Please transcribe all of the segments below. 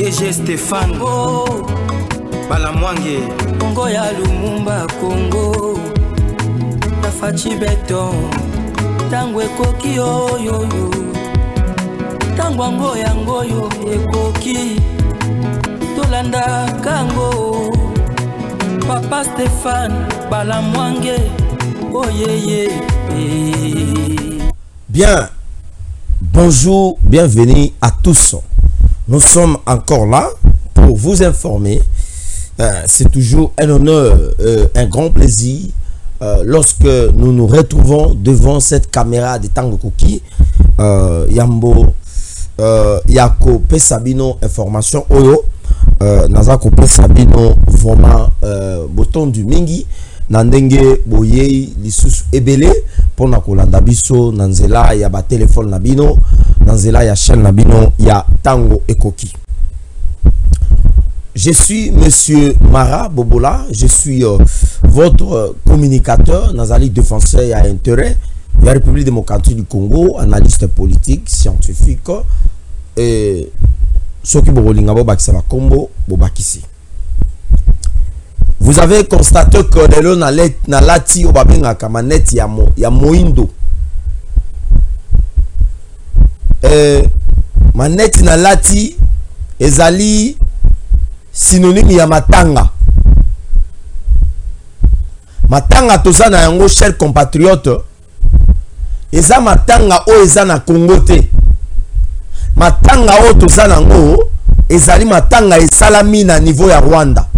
dg stéphane. Oh. bala mwange. Kongo ya lumumba kongo ya faci beton. Ntango ekoki oyoyo. Ntango yango yango oyo ekoki. Tolandaka yango papa stéphane bala mwange. Oyeye. Bien, bonjour, bienvenue à tous. Nous sommes encore là pour vous informer. Euh, C'est toujours un honneur, euh, un grand plaisir euh, lorsque nous nous retrouvons devant cette caméra de Tango Cookie. Euh, Yambo, Yako Pesabino information Oyo. Euh, naza kopesa bino vraiment euh, botondu mingi na ndenge boyei lisusu ebele mpona kolanda biso na nzela ya batelefone na bino na nzela ya chaîne na bino ya ntango ekoki. Je suis monsieur mara bobola je suis euh, votre communicateur nazali défenseur ya intérêt ya république démocratique du congo analyste politique scientifique et soki bokolinga bobakisa bakombo bobakisi vous avez constaté que lelo nalati oyo babengaka manete ya, mo, ya moindo eh, maneti nalati ezali synonyme ya matanga. Matanga toza na yango cher compatriote eza matanga oyo eza na congo te. Matanga oyo toza nango ezali matanga esalami na niveau ya rwanda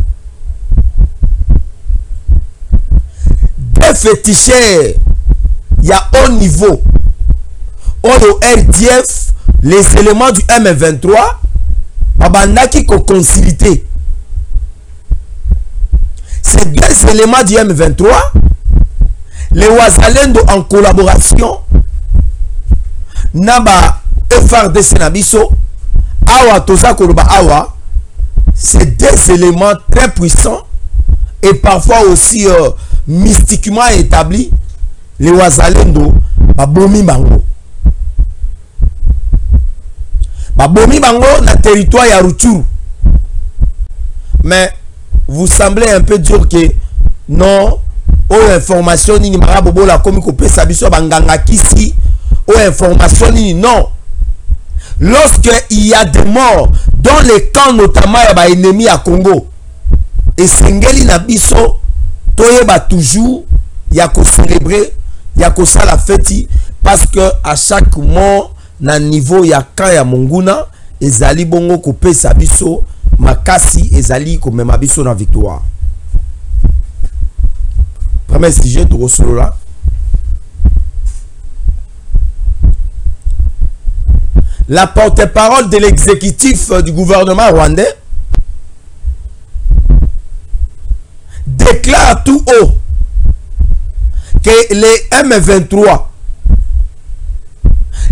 deux féticheurs ya haut niveau. Oyo rdf les éléments du m23 babandaki koconsilite ces deux éléments du m23 les wazalendo en collaboration. Na ba frdc na biso awa toza awa. C'est deux éléments très puissants. Et parfois aussi euh, mystiquement établis les wazalendo babomi bango. Babomi bango na territoire ya mais vous semblez un peu dire que non oyo information nini maka bobola akomi kopesa biso banganga kisi oyo information nini non. Lorsque il y a des morts dans les camps notamment ya baennemi ya congo esengeli na biso toyeba toujours ya kocélébre ya kosala feti parce que à chaque mort na niveau ya camp ya monguna ezali bongo kopesa biso makasi ezali komema biso na victoire. Premier sujet tokosolola la porte-parole de l'exécutif du gouvernement rwandais déclare tout haut. Que les M23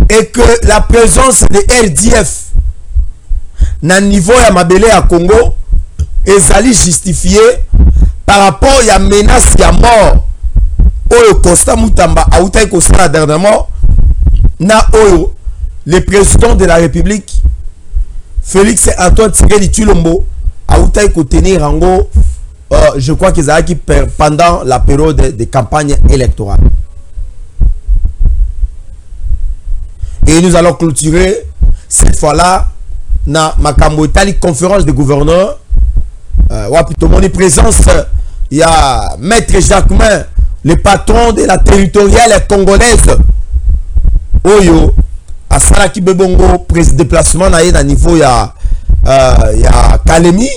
et que la présence de RDF na niveau ya mabele ya Congo ezali justifié par rapport ya menace ya mort oyo Constant Mutamba autaki kosala dernièrement na oyo le président de la république félix antoine tshisekedi tshilombo autaki kotenir yango euh, je crois qu'ezalaki pendant la période de, campagne électorale. Et nous allons clôturer cette fois-là makambo etali conférence de gouverneur. Euh, wapi tomoni présence ya maître jacquemin le patron de la territoriale congolaise. Oyo asalaki mpe bongo déplacement na ye na niveau ya euh, ya kalemi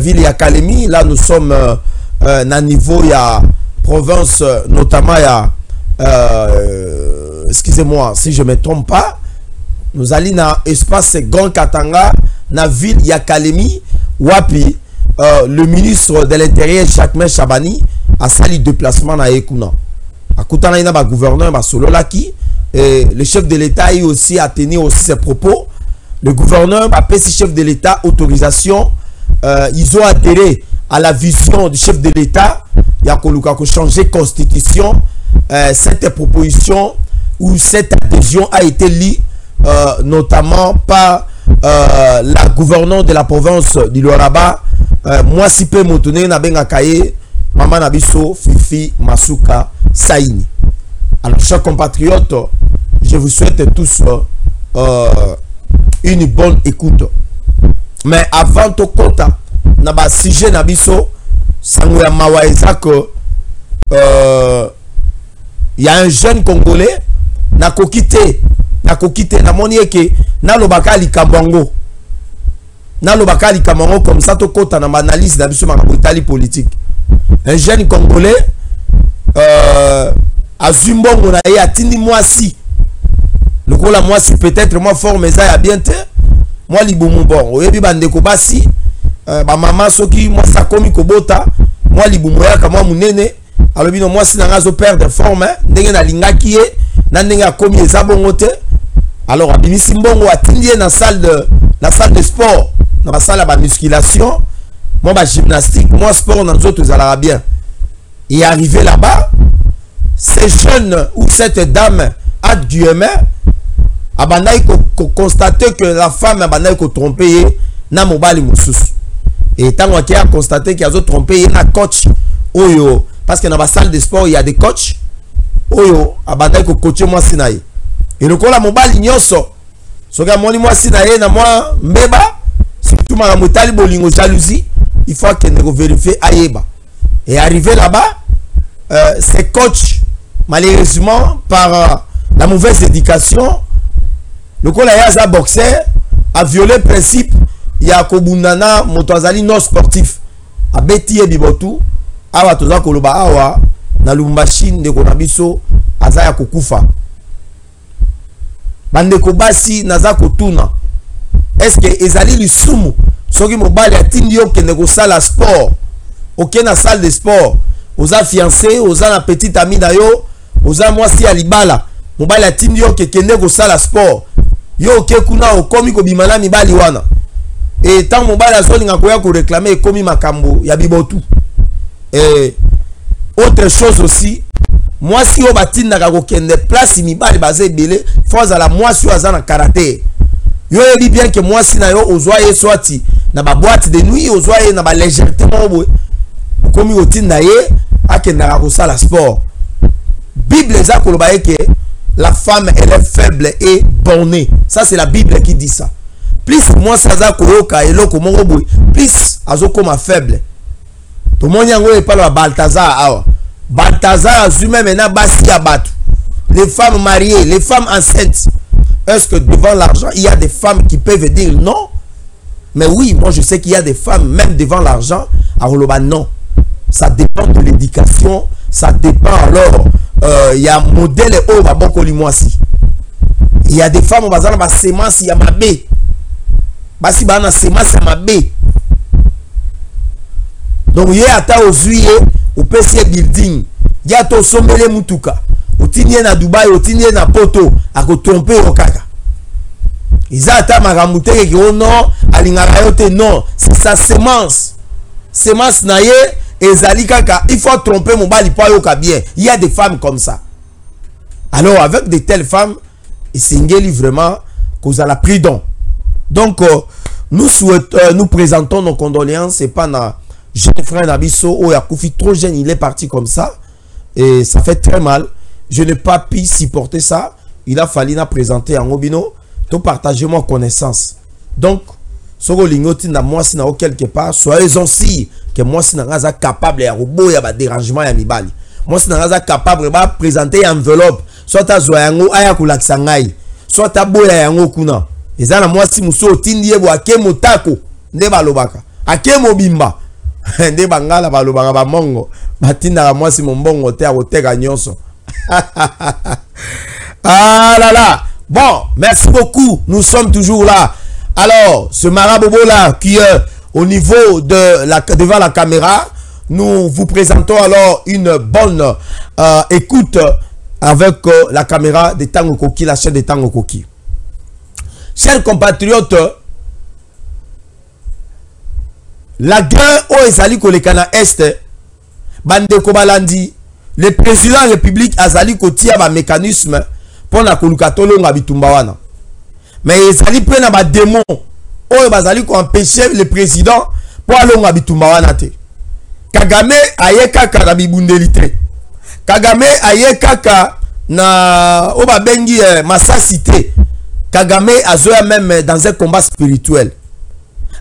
ville ya kalemi là nous sommes euh, euh, na niveau ya province euh, notamment euh, excusez-moi si je me trompe pas nous allons na espace grand katanga na ville ya kalemi wapi euh, le ministre de l'intérieur jacquemin chabani asali déplacement na ye kuna akutanaki na bagouverneur basololaki Et le chef de l'État a aussi à tenir aussi ses propos. Le gouverneur a payé chef de l'État autorisation. Euh, ils ont adhéré à la vision du chef de l'État. Il y a qu'on changer constitution. Euh, cette proposition ou cette adhésion a été lue euh, notamment par euh, la gouverneur de la province du Luaraba euh, mwasi mpe moto ndenge nabengaka ye mama na biso fifi masuka saini alors chers compatriotes je vous souhaite tous une bonne écoute mais avant tokota na basujet na biso sango ya mawa eza que euh, y a un jeune congolais nakoki te nakoki te namoni eke nalobaka likambo yango. Nalobaka likambo yango comme ça tokɔta na baanalyse na biso makambo etali politique. Un jeune congolais euh, azwi mbongo na ye atindi mwasi. Lokola mwasi peut-être mwa forme eza ya bien te mwa libumu bon oyebi bandeko basi euh, bamama soki mwasi akomi kobota mwa libumu yaka mwa monene alobi no mwasi na ngai azoperdre forme ndenge nalingaki ye na ndenge akomi eza bongo te. Alors abimisi mbongo atindi ye na salle de, na salle de sport na basale ya bamusculation mwa bagymnastique mwa sport na nzoto ezalaka bien. Et arrivé là-bas ce jeune ou cette dame adgueme abandaki koconstate que la femme abandaki kotrompe ye na mobali mosusu. E ntango akei aconstate ke azotrompe ye na coach. Oyo parce que na basalle de sport il y a des coach oyo abandaki kokoche mwasi na ye e lokola mobali nyonso soki amoni mwasi na ye na mwa mbeba. Surtout makambo etali bolingo jalousie. Il faut akende koverifie ayeba. Et arrivé là-bas euh, ces coachs malheureusement par euh, la mauvaise éducation lokola ye aza boxer aviole principe ya kobunda na moto azali non sportif. Abeti ye bibotu awa toza koloba awa na lubumbashi ndeko na biso aza ya kokufa. Bandeko basi naza kotuna. Estce ezali lisumu? Soki mobali atindi yo okende kosala sport oke na salle de sport oza fiancé oza na petite ami na yo oza mwasi ya libala mobali atindi yo okekende kosala sport yo oke kuna okomi kobima na mibali wana. E ntango mobali azolinga koya koreklame ekomi makambo ya bibotu. E, autre chose aussi mwasi oyo batindaka kokende place mibali baza ebele fo azala mwasi oyo aza na karate. Yo oyebi bien ke mwasi na yo ozwa ye swati na baboite de nuit ozwa ye na balégèreté moko boye. Okomi kotinda ye akendaka kosala sport. Bible eza koloba ye ke la femme elle est faible et bornée. Ça c'est la bible qui dit ça. Plus mwasi aza koyoka eloko moko boye plus azokóma faible. Tomoni yango epala ba baltazar awa baltazar azwi meme na basi ya bato les femmes mariées les femmes enceintes. Est-ce que devant l'argent il y a des femmes qui peuvent dire non? Mais oui moi je sais qu'il y a des femmes même devant l'argent akoloba non. Ça dépend de l'éducation ça dépend alors il euh, y a modèle oyo babokoli mwasi. Il y a des femmes baza na basemence ya mabe. Basi baa na semence ya mabe. Donc ye ata ozwi ye opesi ye building. Ye ata osombeli ye mutuka. Otindi ye na dubai otindi ye na poto akotrompe yo kaka. Eza ata makambo te keke o non alingaka yo te. Non c'est sa semence. Semence na ye ezali kaka il faut tromper mobali mpo ayoka bien. Il y a des femmes comme ça. Alors avec de telles femmes esengeli vraiment kozala prudent donc euh, nous souhaitons euh, nous présentons nos condoléances et pas na jeune frère na biso oyo akufi trop jeune il est parti comme ça. Et ça fait très mal. Je n'ai pas pu supporter ça. Il a fallu na présenter yango bino to partager moi connaissance. Donc soki olingi otinda mwasi na quelque part soyez aussi ke mwasi na aza capable ya koboya badérangement ya mibali. Mwasi na ngai aza capable baprésente enveloppe soit azwa yango aya kolakisa ngai. Soit aboya yango kuna. Eza na mwasi mosusu otindi ye bo ake motako. Nde balobaka. Ake mobimba. Nde bangala balobaka bamongo batindaka mwasi mombongo te ya koteka nyonso. Ah là là. Bon merci beaucoup. Nous sommes toujours là. Alors ce marabobo là qui est au niveau de la devant la caméra nous vous présentons alors une bonne euh, écoute avec euh, la caméra de Tango Koki la chaîne de Tango Koki. Chers compatriotes la guerre oyo ezali koleka na este bandeko balandi le président ya république azali kotia bamécanisme mpo na koluka tolonga bitumba wana. Me ezali mpe na bademon oyo bazali koempêche le président mpo alonga bitumba wana kagame aye kaka na kagame aye kaka na oyo babengi eh, masasi kagame azoya même dans un combat spirituel.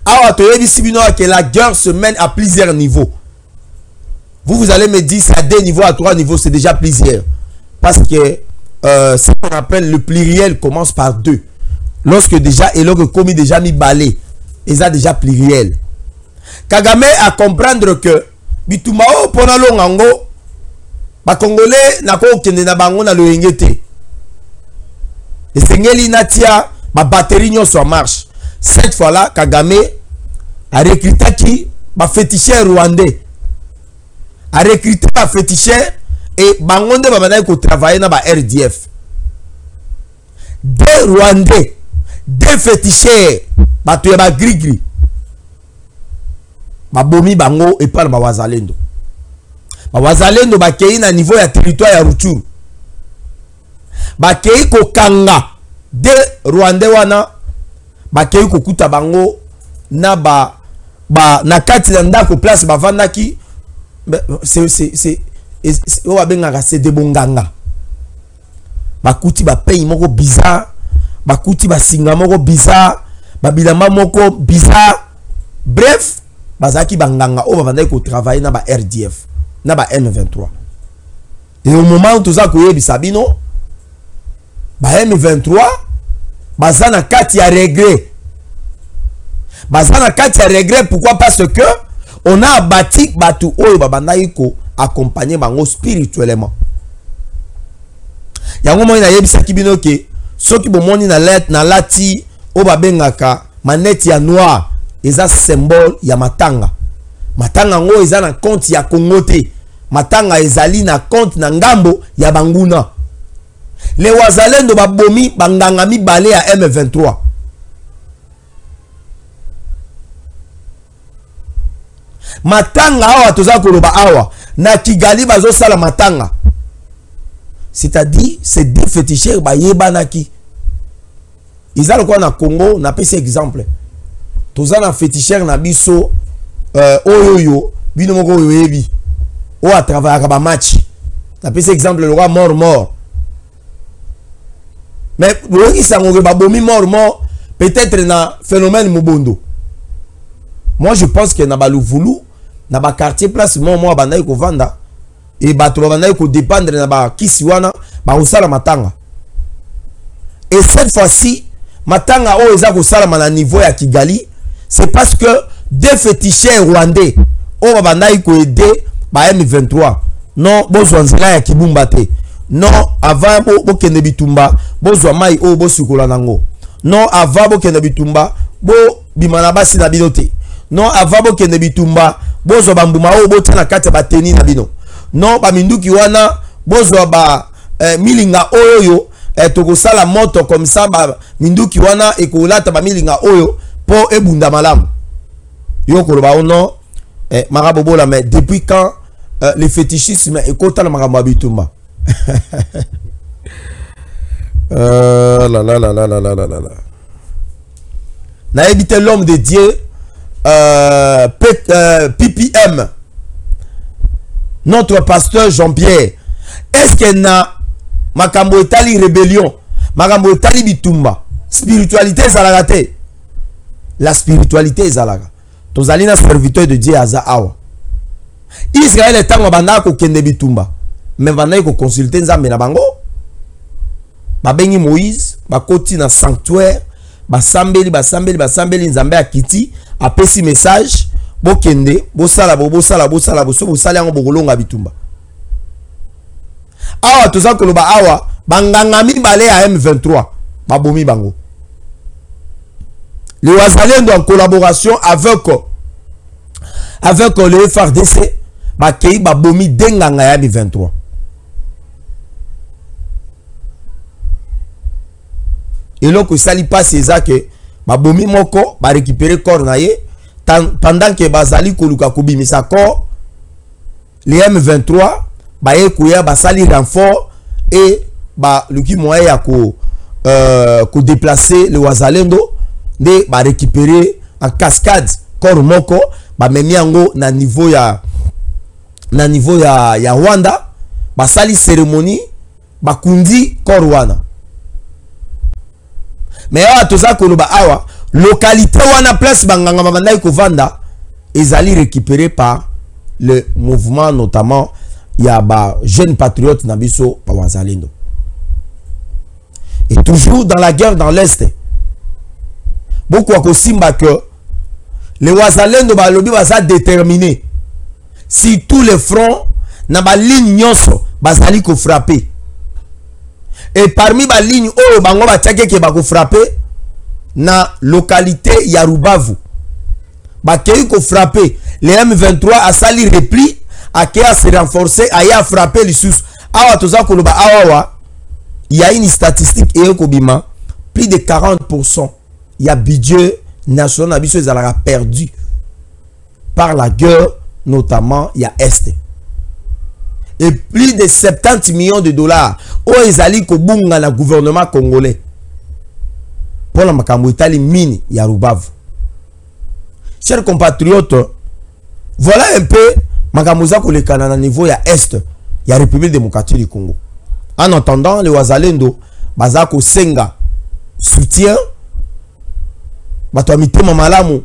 Awa toyebisi bino que la guerre se mène à plusieurs niveaux. Vous vous allez me dire c'est à deux niveaux à trois niveaux c'est déjà plusieurs. Parce que euh, ce qu'on appelle le pluriel commence par deux lorsque déjà eloko ekomi déjà mibale eza déjà pluriel. Kagame à comprendre que bitumba oyo mpona longa yango bakongole nakokende na bango na loyenge te esengeli natia babateri nyonso ya marche. Cette fois là kagame arecrutaki baféticheur rwandais. Arecrute baféticheur e bango nde babandaki kotravaille na ba rdf de rwandais de féticheur bato ya bagrigri babomi bango epai na bawazalendo bawazalendo bakei na niveau ya territoire ya ruchuru. Bakei kokanga de rwandais wana. Bakei kokuta bango na ba, ba na kati na ndako place bavandaki. Oyo babengaka sede bonganga. Bakuti bapei moko bizarre bakuti basinga moko bizarre babilamba moko bizarre. Bref bazalaki banganga oyo babandaki kotravaille na ba rdf na ba m23 et au moment où toza koyebisa bino ba m23 baza na kati ya regret. Baza na kati ya regret pourquoi? Parce que on a abati bato oyo babandaki koaccompagne bango spirituellement. Yango moi nayebisaki bino ke soki bomoni nalati oyo babengaka manete ya noir eza symbole ya matanga. Matanga yango eza na compte ya congo te. Matanga ezali na compte na ngambo ya banguna. Le wazalendo babomi banganga mibale ya m23. Matanga awa toza koloba awa. Na kigali bazosala matanga c'est-à-dire c'est deux féticheurs bayebanaki eza lokola na congo? Napesi exemple toza na féticheur na biso euh, oyo oyo bino moko oyo oyebi oyo atravayaka bamatch napesi exemple lokola mort mort. Mais boyokisa yango ke babomi mort mort peut-être na phénomène mobondo. Moi je pense que na baluvulu na baquartier place mo mo abandaki kovanda e bato babandaki kodépendre na bakisi wana bakosala matanga. Et cette fois-ci matanga oyo eza kosalama na niveau ya kigali c'est parce que deux féticheurs rwandais oyo babandaki koede ba m23. Non bozwa nzela ya kibumba te. Non avant bokende bitumba bozwa mai oyo bosukola nango. Non avant bokende bitumba bobima na basi na non avant bokende bitumba bozwa bambuma oyo botia na kati non baminduki wana. Bozwa ba eh, milinga oyo eh, tokosala moto comme ça baminduki wana ekolata bamilinga oyo mpo ebunda malamu yo koloba oh, ono eh, marabobola mais depuis quand euh, le fétichisme ekotala makambo ya bitumba? Euh, La te l'homme de dieu euh, P, euh, ppm notre pasteur jean-pierre est-ce que na makambo etali rébellion makambo etali bitumba? Spiritualité ezalaka te. La spiritualité ezalaka. Tozali na serviteur de dieu aza awa. Israele ntango bandaka kokende bitumba. Me bandaki koconsulte nzambe na bango. Babengi moïse bakoti na sanctuaire basambeli basambeli basambeli nzambe akiti apesi message bokende bosala bo bosala bosala bo so bosali yango bokolonga bitumba. Awa toza koloba awa banganga mibale ya m23 babomi bango. Les wazalendo en collaboration avec avec le frdc bakei babomi denganga ya m23. Eloko esali mpasi eza ke moko barécupere corps na ye pendant ke bazali koluka kobimisa corps le m23 baye koya basali renfort e baluki moyen ya ko euh, kodeplace le wazalendo nde récupérer en cascade corps moko yango na niveau ya na niveau ya, ya rwanda basali cérémonie bakundi corps wana. Awa localité. Wana place banganga babandaki kovanda ezali récupéré par le mouvement notamment ya ba jeune patriote na biso bawazalendo et toujours dans la guerre dans l'est beaucoup akosimba que les wazalendo balobi baza déterminé. Si tous les fronts na baligne nyonso bazali kofrappe et parmi baligne oyo bango batiaki eke bakofrappe na localité ya rubavu. Bakei kofrappe le m23 asali repli. Akei ase renforcer. Aye afrappe lisusu. Awa toza koloba. Awawa ya une statistique kobima plus de 40 pourcent ya budget national na biso perdu par la guerre notamment ya este et plus de 70 millions de dollars oyo ezali kobunga na gouvernement congolais mpona makambo etali mine ya rubavu. Chers compatriotes voilà un peu makambo eza kolekana na niveau ya est ya république démocratique du congo. En attendant le wazalendo baza kosenga soutien. Bato ya mitema malamu.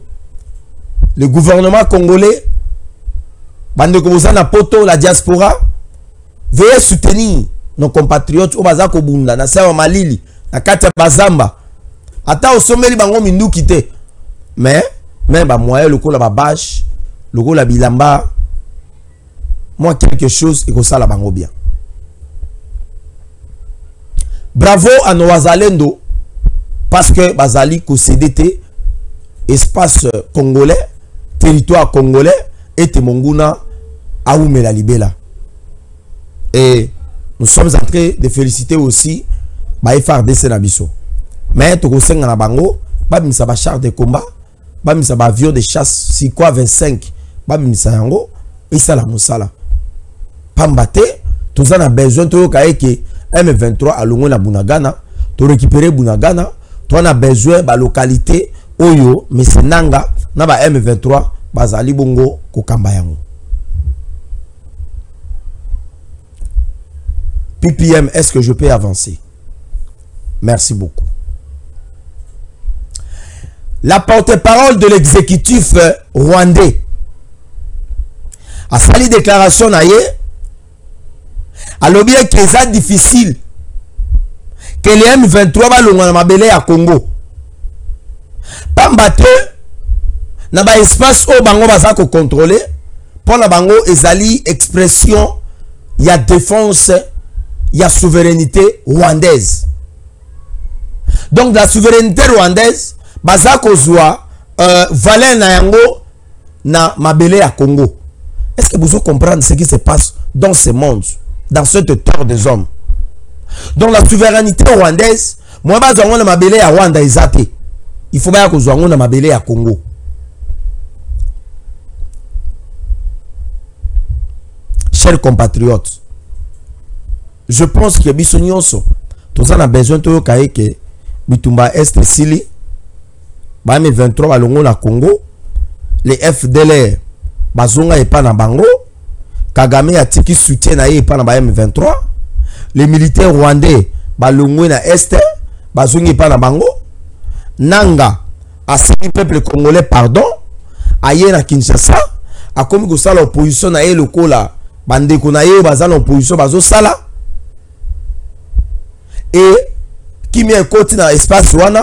Le gouvernement congolais bandeko boza na poto la diaspora veuillez soutenir nos compatriotes oyo baza kobunda na se ya malili na kati ya bazamba ata osomeli bango minduki te. Mais me bamoyen lokola babashe lokola bilamba mwa quelque chose ekosala bango bien. Bravo à nos parce que bazali kosede espace congolais territoire congolais ete monguna awumela libela. Et nous sommes en train de féliciter aussi ba FRDC mais tokosenga na bango babimisa bachar de combat babimisa baavion de chasse sikwa 25 babimisa yango esala mosala. Pamba te toza na besoin toyoka eke m23 alongwe na bunagana torécupere bunagana toza na besoin balokalité oyo mesenanga na ba m23 bazali bongo kokamba yango. Ppm est-ce que je peux avancer? Merci beaucoup la porte-parole de l'exécutif rwandais asali déclaration na ye alobi eke eza difficile ke le m23 balongwa na mabele ya congo. Pamba te na baespace oyo bango baza kocontrole mpo na bango ezali expression ya défense ya souveraineté rwandaise. Donc la souveraineté rwandaise baza kozwa euh, valeur na yango na mabele ya congo. Est-ce que vous comprendre ce qui se passe dans ce monde dans cette terre des hommes? Donc la souveraineté rwandaise moi bazwa na mabele ya rwanda eza il faut baya kozwa na mabele ya congo. Chers compatriotes je pense que biso nyonso toza na besoin toyoka eke bitumba est ba M23 balongo na Congo les FDLR bazonga epa na bango Kagame atiki soutien na ye na ba M23 les militaires rwandais balongwe na est bazongi epa na bango nanga asengi peuple congolais pardon aye na kinshasa akomi kosala opposition na ye lokola bandeko na ye oyo baza na opposition bazosala. E kimia ekoti na espace wana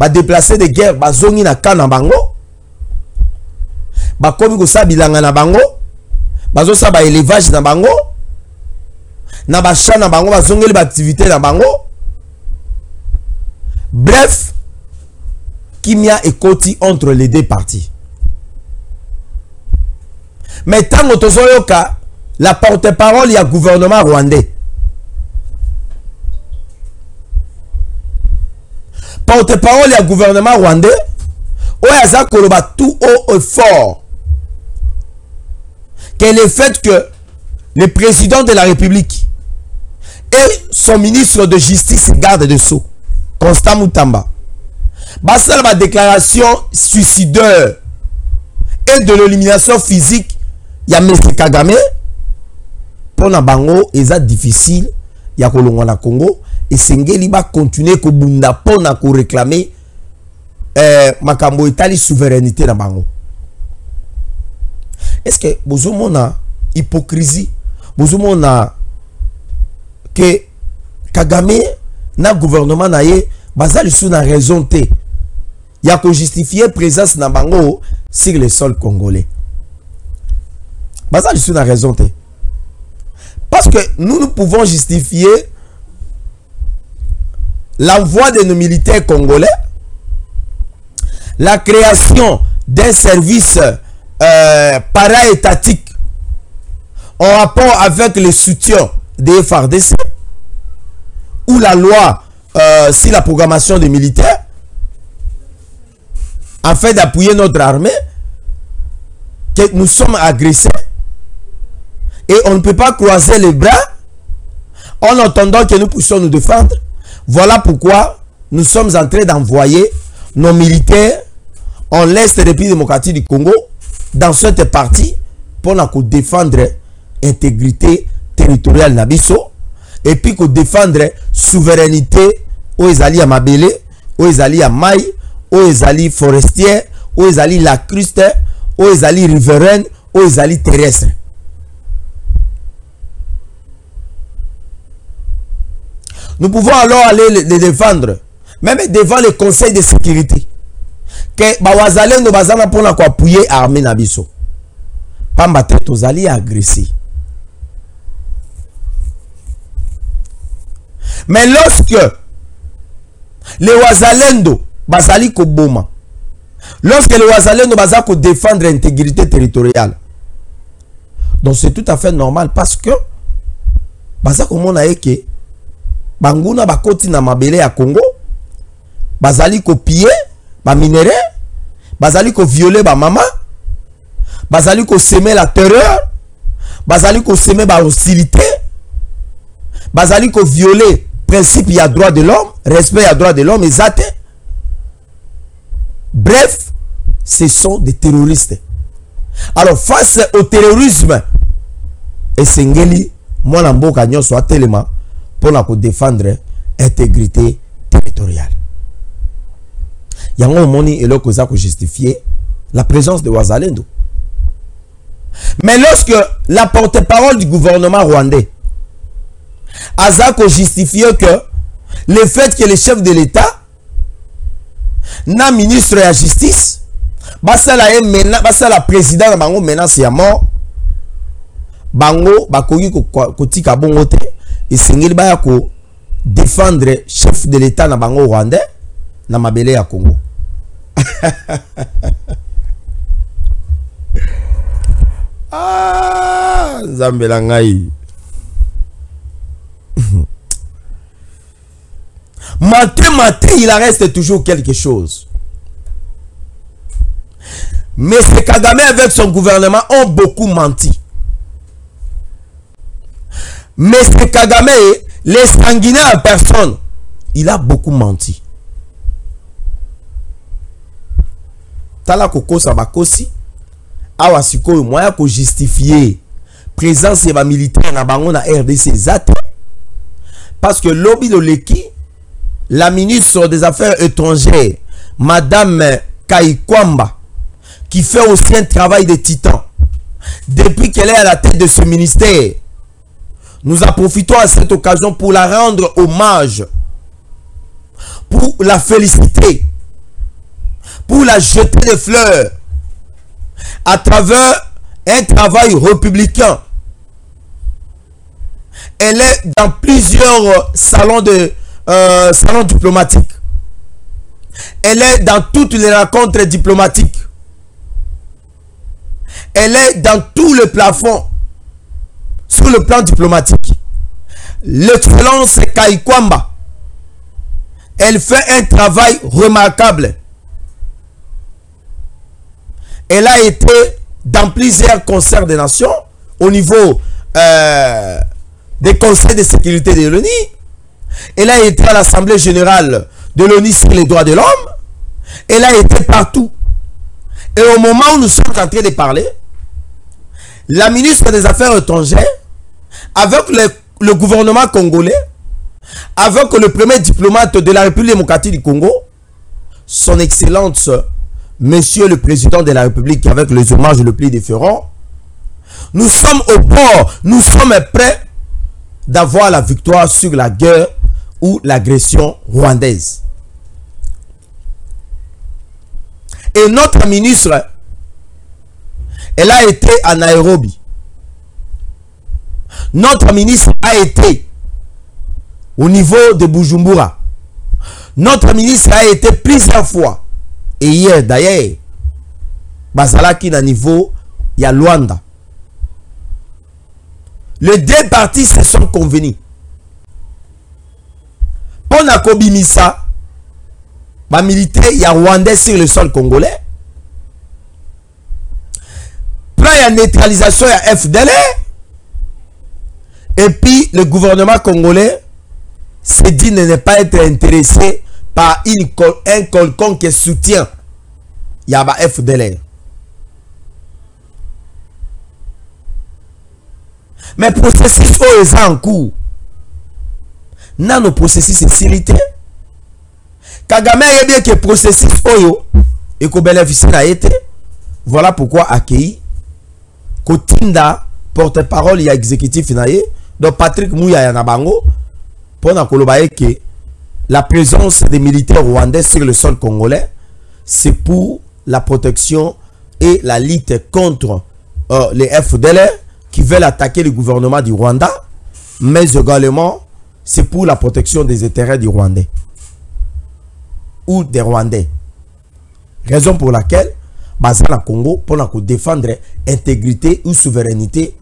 badeplace de guerre bazongi na ka na bango. Bakomi kosala bilanga na bango. Bazosala baélevage na bango. Na bachat na bango bazongeli baactivité na bango. Bref kimia ekoti entre les deux parties. Mais ntango tozoyoka la porte-parole ya gouvernement rwandais porte-parole ya gouvernement rwandais oyo aza tout haut et fort que le fait que le président de la république et son ministre de justice garde de sceaux. Constant mutamba. Basala badéclaration suicidaire et de l'élimination physique ya M. kagame. Mpona bango eza difficile ya kolongwa na congo esengeli bakontinue kobunda mpona koréclame eh, makambo etali souveraineté na bango. Est ce que bozomona hypocrisie bozomona ke kagame na gouvernement na ye baza lisusu na raison te ya kojustifie présence na bango sur le sol congolais? Baza lisusu na raison parce que nous nous pouvons justifier l'envoi de nos militaires congolais la création d'un service euh, para-étatique en rapport avec le soutien des FARDC ou la loi euh, sur la programmation des militaires afin d'appuyer notre armée que nous sommes agressés et on ne peut pas croiser les bras en attendant que nous puissions nous défendre. Voilà pourquoi nous sommes en train d'envoyer nos militaires en l'Est de République démocratique du Congo dans cette partie pour nous défendre l'intégrité territoriale Nabiso et puis défendre souveraineté aux Ezali à Mabele, aux Ezali à Maï, aux Ezali forestière, aux Ezali lacruste, aux Ezali riveraine, aux Ezali terrestre. Nous pouvons alors aller les défendre, même devant le conseil de sécurité. Que bawazalendo bazana pona ko appuyer armée na biso. Pamba tozali agressé. Mais lorsque les wazalendo bazali ko boma, lorsque les wazalendo bazali défendre l'intégrité territoriale, donc c'est tout à fait normal parce que baza komona eke banguna bakoti na mabele ya Congo bazali kopie ba minere bazali ko violer ba mama bazali ko semer la terreur bazali ko semer ba hostilité bazali ko violer principe ya droit de l'homme respect ya droit de l'homme ezate bref ce sont des terroristes. Alors face au terrorisme esengeli mwana mboka nyonso atelema mpona kodéfendre intégrité territoriale. Yango omoni eloko eza kojustifie la présence de wazalendo. Mais lorsque la porte-parole du gouvernement rwandais aza kojustifie que le fait que le chef de l'état na ministre ya justice basala ye mena basala président bango menace mort bango bakoki kotika bongo esengeli baya ko défendre chef de l'état na bango rwandais na mabele ya congo. Ah, nzambe na ngai. Matin matin il en reste toujours quelque chose. Mais c'est Kagame avec son gouvernement ont beaucoup menti mais c'est Kagame les sanguinaires en personne il a beaucoup menti. Tala kokosa bakosi awa sikoyo moya kojustifie. Présence ya bamilitaire na bango na rdc eza te. Parce que lobi loleki la ministre des affaires étrangères madame kaikwamba qui fait aussi un travail de titan depuis qu'elle est à la tête de ce ministère nous en profitons à cette occasion pour la rendre hommage pour la féliciter pour la jeter des fleurs à travers un travail républicain. Elle est dans plusieurs salons, euh, salons diplomatiques. Elle est dans toutes les rencontres diplomatiques. Elle est dans tout le plafond sur le plan diplomatique. L'excellence Kaikwamba. Elle fait un travail remarquable elle a été dans plusieurs concerts des nations au niveau euh, des conseils de sécurité de l'ONU. Elle a été à l'Assemblée générale de l'ONU sur les droits de l'homme. Elle a été partout. Et au moment où nous sommes en train de parler, la ministre des Affaires étrangères, avec le, gouvernement congolais, avec le premier diplomate de la République démocratique du Congo, son Excellence, Monsieur le Président de la République, avec les hommages le plus différents, nous sommes au bord, nous sommes prêts d'avoir la victoire sur la guerre ou l'agression rwandaise. Et notre ministre, elle a été à Nairobi. Notre ministre a été au niveau de Bujumbura. Notre ministre a été plusieurs fois. Et hier d'ailleurs, Bazalaki na niveau il y a Luanda. Les deux parties se sont convenus. Pour Nakobimisa, ma militaire, il y a Rwandais sur le sol congolais. Plan il y a neutralisation, il y a FDL. Et puis le gouvernement congolais s'est dit ne pas être intéressé par un quelconque soutien. Il y a FDL. Mais processus eza en cours nano processus esili te kagame ayebi eke processus oyo ekobénéficie na ye te voilà pourquoi akei kotinda porte-parole ya exécutif na donc patrick muyaya na bango mpona koloba eke la présence des militaires rwandais sur le sol congolais c'est pour la protection et la lutte contre euh, les FDLR qui veulent attaquer le gouvernement du Rwanda, mais également c'est pour la protection des intérêts du Rwandais ou des Rwandais. Raison pour laquelle Bazala Congo pour défendre intégrité ou souveraineté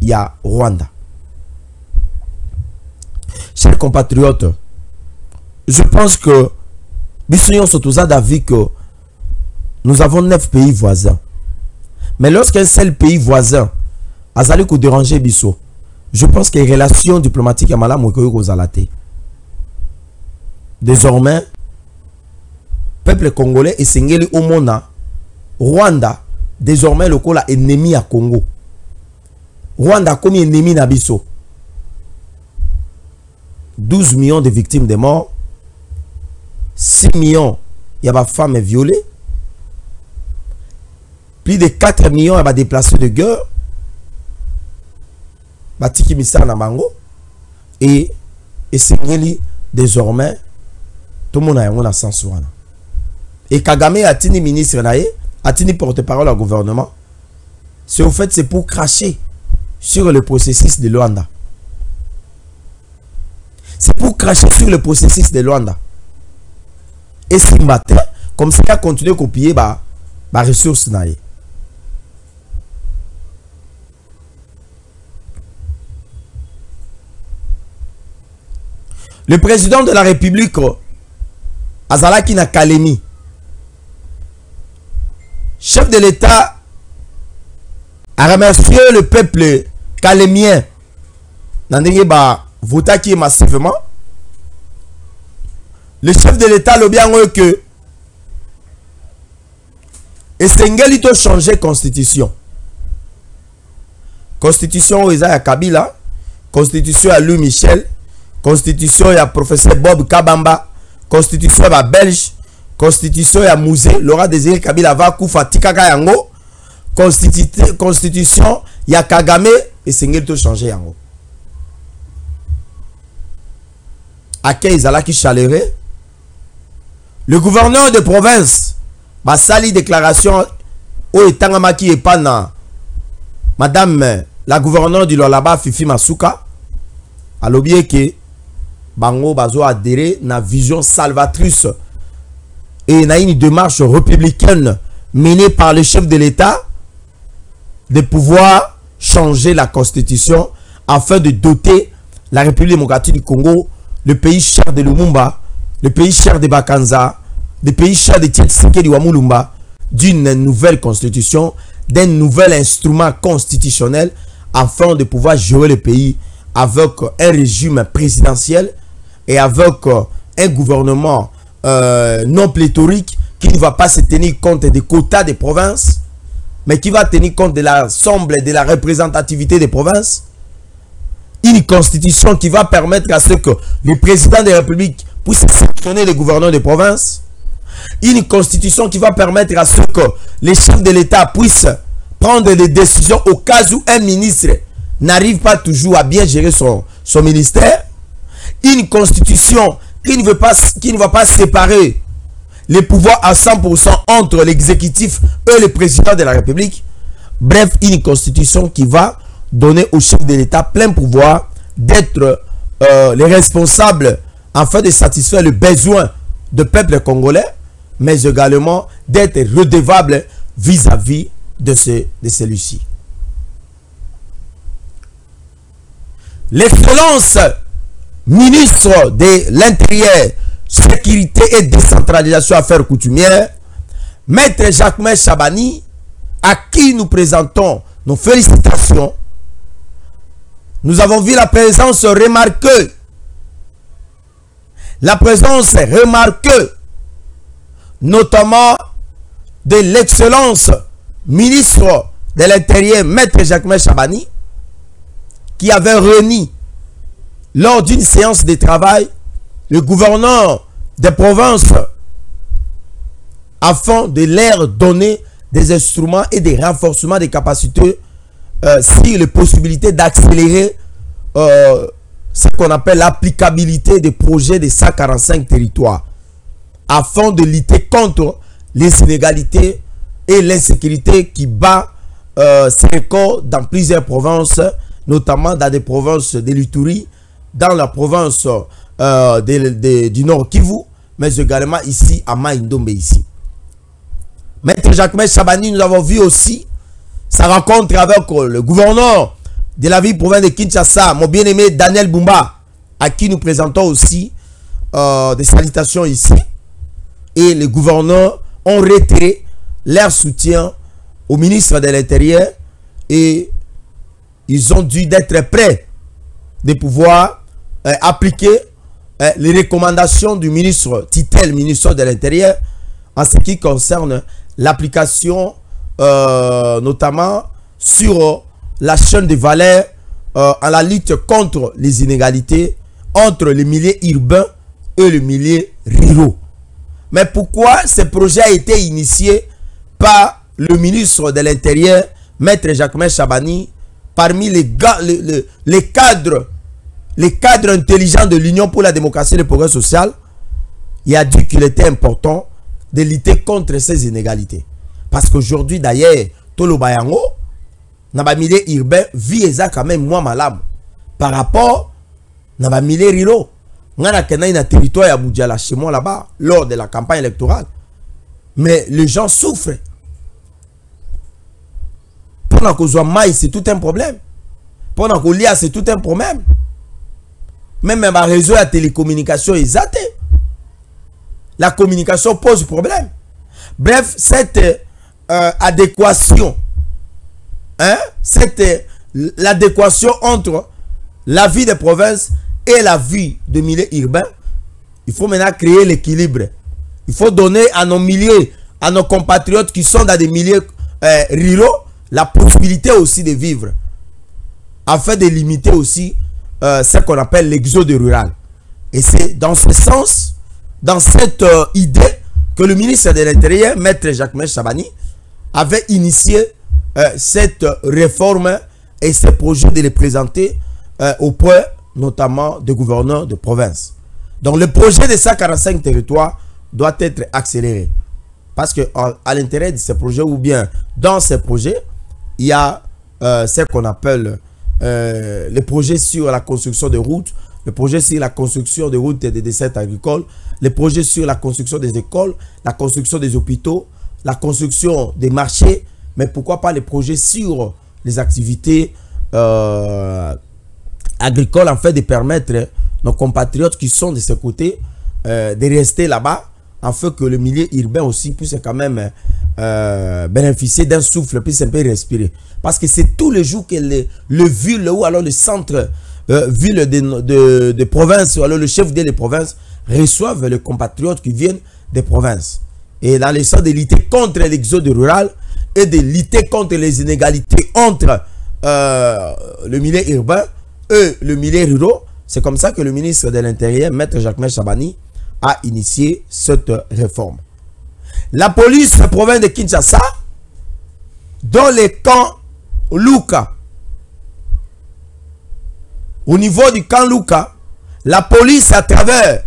il y a Rwanda. Chers compatriotes, je pense que d'avis que nous avons neuf pays voisins. Mais lorsqu'un seul pays voisin azali déranger biso je pense que les relations diplomatiques ya malamu ekoki kozala te désormais peuple congolais esengeli omona rwanda désormais lokola ennemi ya congo. Rwanda akomi ennemi na biso 12 millions de victimes de mort 6 millions ya bafammes violées plus de 4 millions ya déplacés de guerre batiki et esengeli désormais tomona yango na sens wana. Et kagame atini ministre na ye atini porte-parole au gouvernement. Au fait c'est pour cracher sur le processus de Luanda c'est pour cracher sur le processus de Luanda et si matin comme ça a continué à copier ba, ba ressources Le président de la République, Azalaki na Kalemi, chef de l'État, a remercié le peuple kalémien. ba votaki massivement. Le chef de l'État le bien que esengeli to changer constitution. Constitution Isa Kabila, constitution à Louis Michel, constitution ya professeur bob kabamba constitution ya belge constitution ya musée laura désiré kabila va kufa tikaka yango constitution ya kagame esengeli tochange yango ake ezalaki chaleureux le gouverneur de province basali déclaration oyo etangamaki epa na madame la gouverneure du lolaba fifi masuka alobi eke bango bazo adhérer na vision salvatrice et na une démarche républicaine menée par le chef de l'État de pouvoir changer la constitution afin de doter la République démocratique du Congo, le pays cher de Lumumba, le pays cher de Bakanza, le pays cher de Tshisekedi Wamulumba, d'une nouvelle constitution, d'un nouvel instrument constitutionnel afin de pouvoir gérer le pays avec un régime présidentiel et avec euh, un gouvernement euh, non pléthorique qui ne va pas se tenir compte des quotas des provinces, mais qui va tenir compte de l'ensemble de la représentativité des provinces. Une constitution qui va permettre à ce que le président de la République puisse sanctionner les gouverneurs des provinces. Une constitution qui va permettre à ce que les chefs de l'État puissent prendre des décisions au cas où un ministre n'arrive pas toujours à bien gérer son, son ministère. Une constitution qui ne, qui ne va pas séparer les pouvoirs à 100% entre l'exécutif et le président de la République. Bref, une constitution qui va donner au chef de l'État plein pouvoir d'être euh, les responsables afin de satisfaire le besoin du peuple congolais, mais également d'être redevable vis-à-vis de, ce, de celui-ci. L'excellence ministre de l'Intérieur, Sécurité et Décentralisation Affaires coutumières, Maître Jacques Chabani, à qui nous présentons nos félicitations, nous avons vu la présence remarquée, la présence remarquée, notamment de l'excellence ministre de l'Intérieur, Maître Jacques Chabani, qui avait réuni lors d'une séance de travail le gouverneur des provinces afin de leur donner des instruments et des renforcements des capacités euh, sur les possibilités d'accélérer euh, ce qu'on appelle l'applicabilité des projets des 145 territoires afin de lutter contre les inégalités et l'insécurité qui bat euh, ses records dans plusieurs provinces, notamment dans des provinces de l'Ituri, dans la province euh, du Nord Kivu, mais également ici à Maïndombe ici. Maître Jacques Chabani, nous avons vu aussi sa rencontre avec le gouverneur de la ville province de Kinshasa, mon bien-aimé Daniel Bumba, à qui nous présentons aussi euh, des salutations ici. Et les gouverneurs ont retiré leur soutien au ministre de l'Intérieur et ils ont dû d'être prêts de pouvoir euh, appliquer euh, les recommandations du ministre Titel, ministre de l'Intérieur, en ce qui concerne l'application euh, notamment sur la chaîne de valeur à la lutte contre les inégalités entre les milieux urbains et les milieux ruraux. Mais pourquoi ce projet a été initié par le ministre de l'Intérieur, Maître Jacques Chabani, parmi les, les cadres intelligents de l'Union pour la démocratie et le progrès social, il a dit qu'il était important de lutter contre ces inégalités. Parce qu'aujourd'hui, d'ailleurs, Tolo Bayango, dans le milieu urbain, vit quand même moins malade par rapport à le milieu rural. On a un territoire à Boudjala chez moi là-bas, lors de la campagne électorale. Mais les gens souffrent. Pendant qu'on soit maïs, c'est tout un problème. Pendant qu'on lit, c'est tout un problème même un réseau de télécommunication est. La communication pose problème. Bref, cette euh, adéquation, hein, cette l'adéquation entre la vie des provinces et la vie de milieux urbains, il faut maintenant créer l'équilibre. Il faut donner à nos milieux, à nos compatriotes qui sont dans des milieux euh, ruraux, la possibilité aussi de vivre. Afin de limiter aussi euh, ce qu'on appelle l'exode rural. Et c'est dans ce sens, dans cette idée, que le ministre de l'Intérieur, Maître Jacques Chabani, avait initié euh, cette réforme et ce projet de les présenter au point notamment des gouverneurs de province. Donc le projet de 145 territoires doit être accéléré. Parce que à l'intérieur de ce projet, ou bien dans ce projet, il y a ce qu'on appelle euh, les projets sur la construction de routes, les projets sur la construction de routes et des desserts agricoles, les projets sur la construction des écoles, la construction des hôpitaux, la construction des marchés, mais pourquoi pas les projets sur les activités euh, agricoles en fait de permettre nos compatriotes qui sont de ce côté euh, de rester là-bas afin que le milieu urbain aussi puisse quand même euh, bénéficier d'un souffle, puisse un peu respirer. Parce que c'est tous les jours que le, le ville ou alors le centre ville de, de, province ou alors le chef des provinces reçoivent les compatriotes qui viennent des provinces. Et dans le sens de lutter contre l'exode rural et de lutter contre les inégalités entre euh, le milieu urbain et le milieu rural, c'est comme ça que le ministre de l'Intérieur, Maître Jacques Chabani, a initié cette réforme. La police province de Kinshasa, dans les camps Luka, au niveau du camp Luka, la police à travers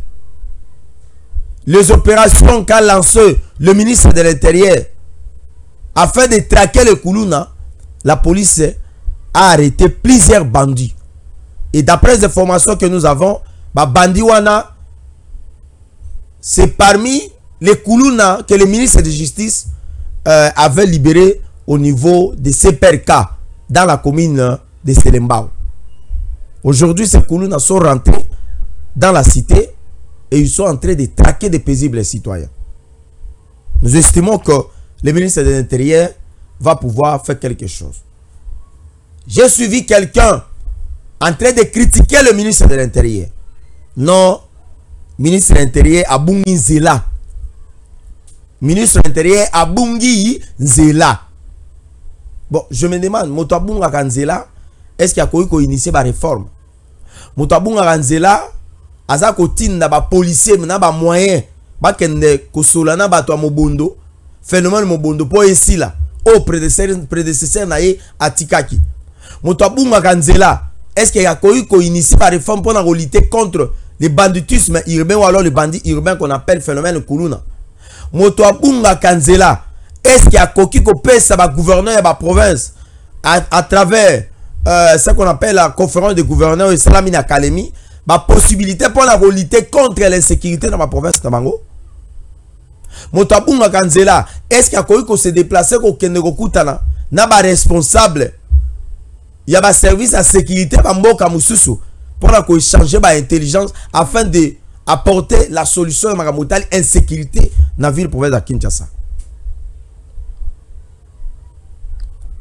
les opérations qu'a lancées le ministre de l'Intérieur afin de traquer le Koulouna, la police a arrêté plusieurs bandits. Et d'après les informations que nous avons, bah bandits c'est parmi les Koulouna que le ministre de Justice euh, avait libéré au niveau de CPRK dans la commune de Selembao. Aujourd'hui, ces Koulouna sont rentrés dans la cité et ils sont en train de traquer des paisibles citoyens. Nous estimons que le ministre de l'Intérieur va pouvoir faire quelque chose. J'ai suivi quelqu'un en train de critiquer le ministre de l'Intérieur. Non, ministre de l'Intérieur Abungi Zela. Ministre de l'Intérieur Abungi Zela. Bon, je me demande, est-ce qu'il y a quoi initier la réforme? Moto Abunga Kanzela, aza kotinda ba policier na ba moyen bakende kosola na bato ya mobondo phénomène mobondo mpo esila oyo prédécesseur, na ye atikaki. Moto abungaka nzela est ce que akoki koinitie baréforme mpona kolite contre le banditisme urbain ou alors le bandit urbain qu'on appelle phénomène kuluna moto abungaka nzela est ce que akoki kopesa bagouverneur ya baprovince à, à travers euh, ce qu'on appelle la conférence de gouverneurs esalami na académie baposibilité mpona kolite contre l'insécurité na baprovince na bango? Moto abungaka nzela. Estce akoki kose déplace kokende kokutana na? Baresponsable ya baservice ya sécurité bamboka mosusu mpona koéchange baintelligence afin de apporter la solution ya makambo etali insécurité na ville province ya kinshasa.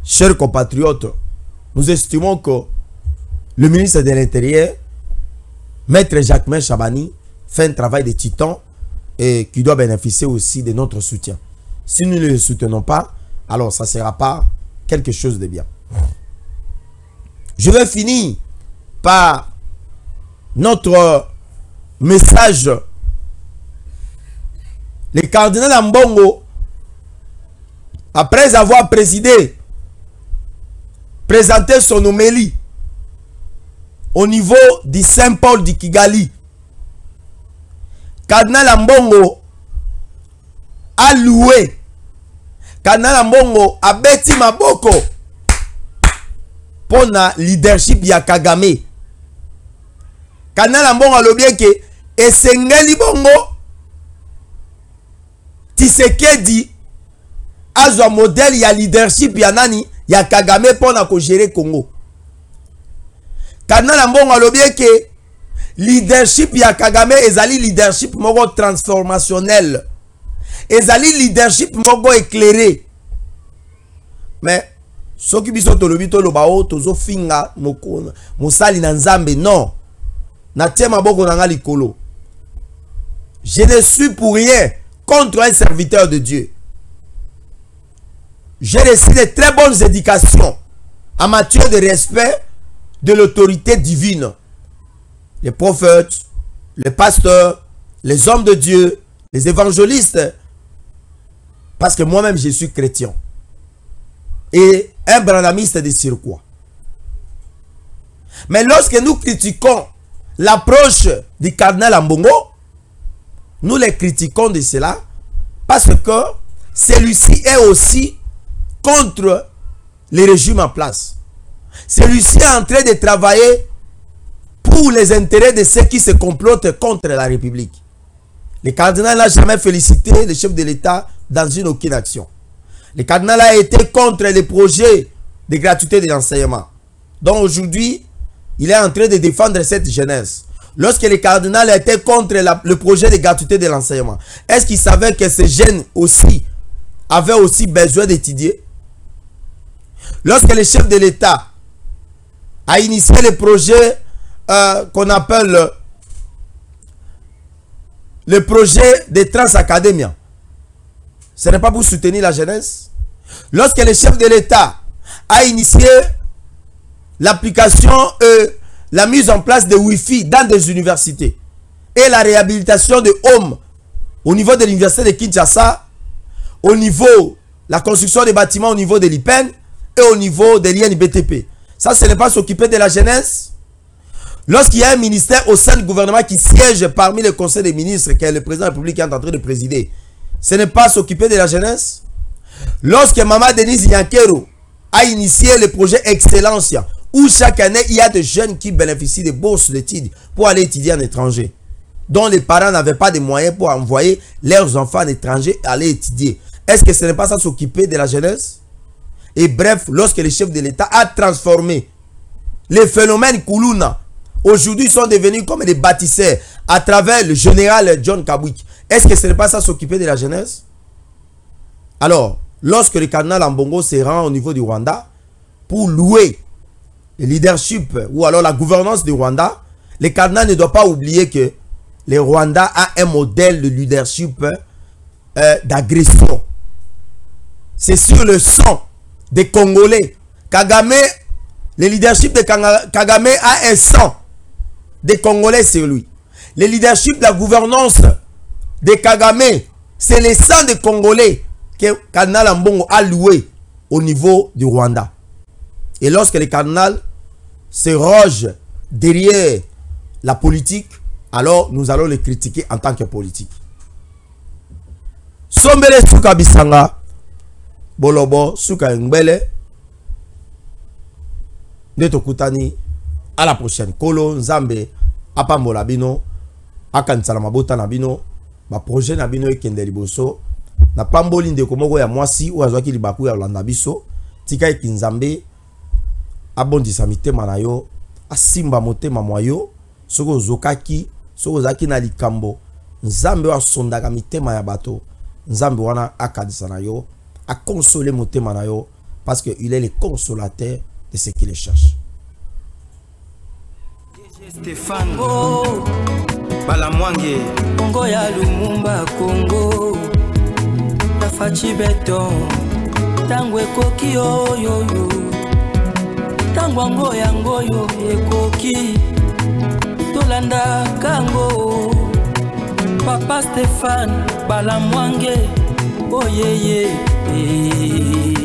Chers compatriotes nous estimons que le ministre de l'intérieur maître Jacquemin Chabani fait un travail de titan et qui doit bénéficier aussi de notre soutien si nous ne le soutenons pas alors ça ne sera pas quelque chose de bien je vais finir par notre message. Le cardinal Ambongo, après avoir présidé, présenté son homélie au niveau du Saint-Paul de Kigali, cardinal Ambongo a loué, cardinal Ambongo a bêti maboko mpona leadership ya kagame. Kanala mbongo alobi eke esengeli bongo tisekedi azwa modele ya leadership ya nani? Ya kagame mpona kogere congo. Kanala mbongo alobi eke leadership ya kagame ezali leadership moko transformationnel. Ezali leadership moko éclairé. Mais soki biso tolobi toloba o tozofinga mosali na nzambe. Non. Natie maboko na likolo. Je ne suis pour rien contre un serviteur de dieu. J'ai reçu de très bonnes éducations en matière de respect de l'autorité divine les prophètes les pasteurs les hommes de dieu les évangélistes parce que moi-même je suis chrétien et un branamiste de surcroît. Mais lorsque nous critiquons l'approche du cardinal Ambongo, nous les critiquons de cela parce que celui-ci est aussi contre les régimes en place. Celui-ci est en train de travailler les intérêts de ceux qui se complotent contre la République. Le cardinal n'a jamais félicité le chef de l'État dans une aucune action. Le cardinal a été contre les projets de gratuité de l'enseignement. Donc aujourd'hui, il est en train de défendre cette jeunesse. Lorsque le cardinal était contre le projet de gratuité de l'enseignement, est-ce qu'il savait que ces jeunes aussi avaient aussi besoin d'étudier? Lorsque le chef de l'État a initié le projet euh, qu'on appelle le projet de Transacademia, ce n'est pas pour soutenir la jeunesse. Lorsque le chef de l'État a initié l'application et la mise en place de Wi-Fi dans des universités et la réhabilitation de hommes au niveau de l'université de Kinshasa, au niveau la construction des bâtiments au niveau de l'IPEN et au niveau de l'INBTP. Ça, ce n'est pas s'occuper de la jeunesse. Lorsqu'il y a un ministère au sein du gouvernement qui siège parmi les conseils des ministres, que le président de la République est en train de présider, ce n'est pas s'occuper de la jeunesse. Lorsque Maman Denise Yankero a initié le projet Excellencia, où chaque année, il y a des jeunes qui bénéficient de bourses d'études pour aller étudier en étranger, dont les parents n'avaient pas de moyens pour envoyer leurs enfants à l'étranger aller étudier. Est-ce que ce n'est pas ça s'occuper de la jeunesse? Et bref, lorsque le chef de l'État a transformé les phénomènes Koulouna, aujourd'hui sont devenus comme des bâtisseurs à travers le général John Kabwik. Est-ce que ce n'est pas ça s'occuper de la jeunesse? Alors, lorsque le cardinal Ambongo se rend au niveau du Rwanda pour louer le leadership ou alors la gouvernance du Rwanda, le cardinal ne doit pas oublier que le Rwanda a un modèle de leadership euh, d'agression. C'est sur le sang des Congolais. Kagame, le leadership de Kagame a un sang des Congolais sur lui. Le leadership de la gouvernance de Kagame, c'est le sang des Congolais que Cardinal Ambongo a loué au niveau du Rwanda. Et lorsque le cardinal se roge derrière la politique, alors nous allons le critiquer en tant que politique. Sombele suka bisanga bolobo suka ngbele tokutani à la prochaine. Kolo nzambe apambola bino akanisa na mabota na bino baprojet na bino ekende liboso. Napamboli ndeko moko ya mwasi oyo azwaki libaku ya kolanda biso tika nzambe abondisa mitema yo asimba motema mwa yo soki ozokaki soki ozalaki na likambo nzambe oyo mitema ya nzambe wana akanisa na yo akonsole parce que il est le consolateur de ce qui le cherche Stéphane. Oh, Balamwange Congo ya Lumumba Congo. Ya faci beton ntango ekoki oyoyo. Ntango yango yango oyo ekoki. Tolandaka yango papa stéphane balamwange oyeye. oh,